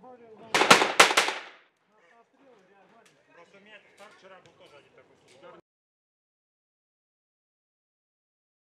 Просто у меня этот старт вчера